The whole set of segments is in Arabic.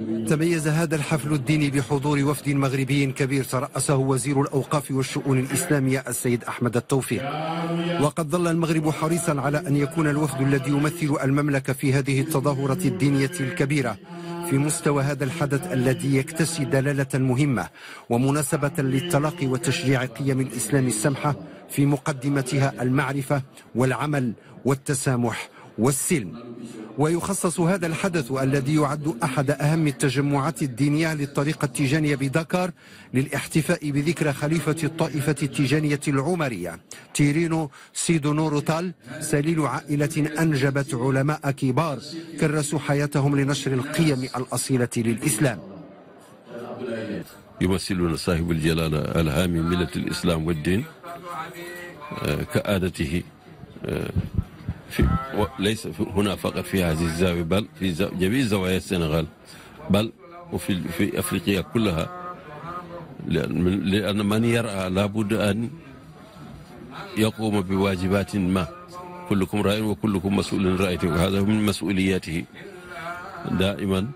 تميز هذا الحفل الديني بحضور وفد مغربي كبير ترأسه وزير الأوقاف والشؤون الإسلامية السيد أحمد التوفيق. وقد ظل المغرب حريصا على أن يكون الوفد الذي يمثل المملكة في هذه التظاهرة الدينية الكبيرة. في مستوى هذا الحدث الذي يكتسي دلالة مهمة ومناسبة للتلاقي وتشجيع قيم الإسلام السمحة في مقدمتها المعرفة والعمل والتسامح والسلم. ويخصص هذا الحدث الذي يعد أحد أهم التجمعات الدينية للطريقة التيجانية بدكار للاحتفاء بذكرى خليفة الطائفة التيجانية العمرية. تيرينو سيدو نوروتال سليل عائلة أنجبت علماء كبار كرسوا حياتهم لنشر القيم الأصيلة للإسلام. يمثلنا صاحب الجلالة الهامي ملة الإسلام والدين كآدته في ليس هنا فقط في هذه الزاوية بل في جميع زوايا السنغال بل وفي في أفريقيا كلها. لأن من يرأى لابد أن يقوم بواجبات ما. كلكم راء وكلكم مسؤول رأيته. وهذا من مسؤولياته. دائما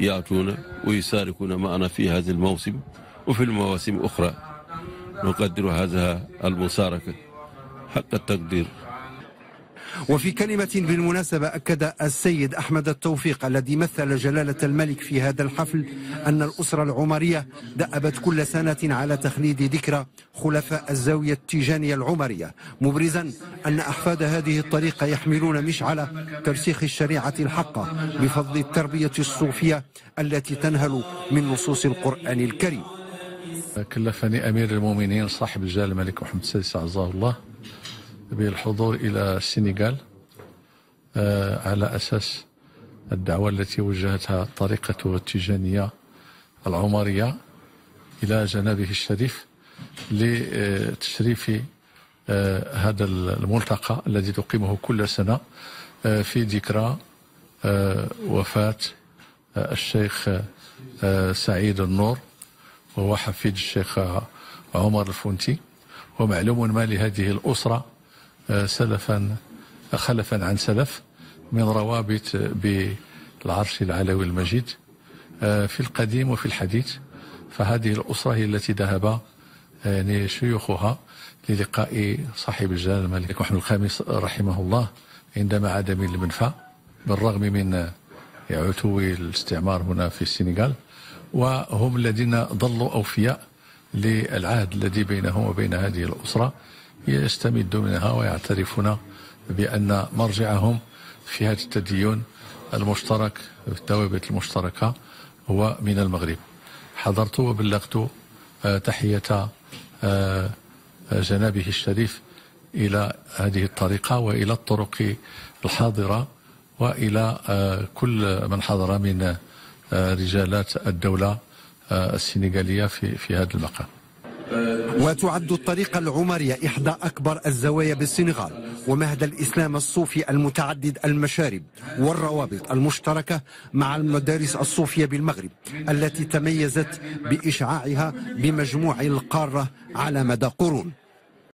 يأتون ويشاركون معنا في هذا الموسم وفي المواسم أخرى نقدر هذا المشاركة حق التقدير. وفي كلمة بالمناسبة أكد السيد أحمد التوفيق الذي مثل جلالة الملك في هذا الحفل أن الأسرة العمرية دأبت كل سنة على تخليد ذكرى خلفاء الزاوية التيجانية العمرية مبرزا أن أحفاد هذه الطريقة يحملون مشعل ترسيخ الشريعة الحقة بفضل التربية الصوفية التي تنهل من نصوص القرآن الكريم. كلفني أمير المؤمنين صاحب الجلالة الملك محمد السادس عزاه الله. بالحضور إلى السنغال على أساس الدعوة التي وجهتها الطريقة التيجانية العمرية إلى جنابه الشريف لتشريف هذا الملتقى الذي تقيمه كل سنة في ذكرى وفاة الشيخ سعيد النور وهو حفيد الشيخ عمر الفونتي ومعلوم ما لهذه الأسرة سلفا خلفا عن سلف من روابط بالعرش العلوي المجيد في القديم وفي الحديث. فهذه الأسرة هي التي ذهب يعني شيوخها للقاء صاحب الجلالة الملك محمد الخامس رحمه الله عندما عاد من المنفى بالرغم من عتو الاستعمار هنا في السنغال. وهم الذين ظلوا أوفياء للعهد الذي بينهم وبين هذه الأسرة يستمد منها ويعترفون بأن مرجعهم في هذا التدين المشترك في الثوابت المشتركة هو من المغرب. حضرت وبلغت تحية جنابه الشريف إلى هذه الطريقة وإلى الطرق الحاضرة وإلى كل من حضر من رجالات الدولة السنغالية في, في هذا المقام. وتعد الطريقة العمرية إحدى أكبر الزوايا بالسنغال ومهد الإسلام الصوفي المتعدد المشارب والروابط المشتركة مع المدارس الصوفية بالمغرب التي تميزت بإشعاعها بمجموع القارة على مدى قرون.